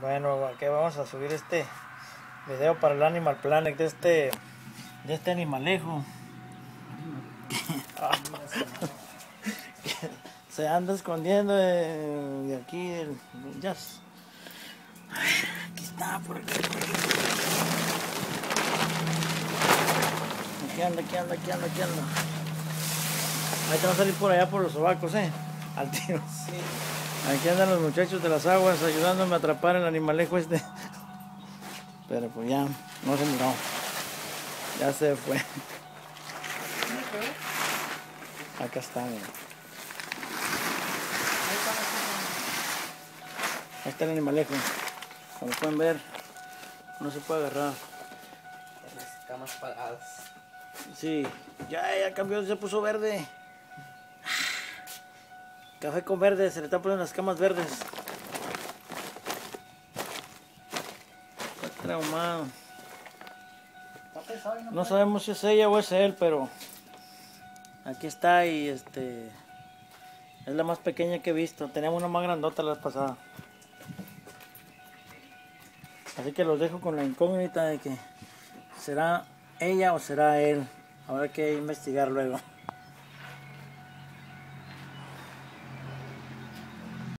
Bueno, aquí vamos a subir este video para el Animal Planet de este de este animalejo. Se anda escondiendo de, de aquí el jazz. Aquí está, por aquí, anda, aquí anda, aquí anda, aquí anda. Ahí te va a salir por allá por los sobacos, eh. Al tiro. Aquí andan los muchachos de las aguas ayudándome a atrapar el animalejo este. Pero pues ya, no se miró. Ya se fue. Acá está, mira. Ahí está el animalejo. Como pueden ver, no se puede agarrar. Las camas paradas. Sí, ya, ya cambió, se puso verde. Café con verde, se le están poniendo las camas verdes. Está traumado. No sabemos si es ella o es él, pero aquí está y este es la más pequeña que he visto. Teníamos una más grandota la vez pasada. Así que los dejo con la incógnita de que será ella o será él. Habrá que investigar luego.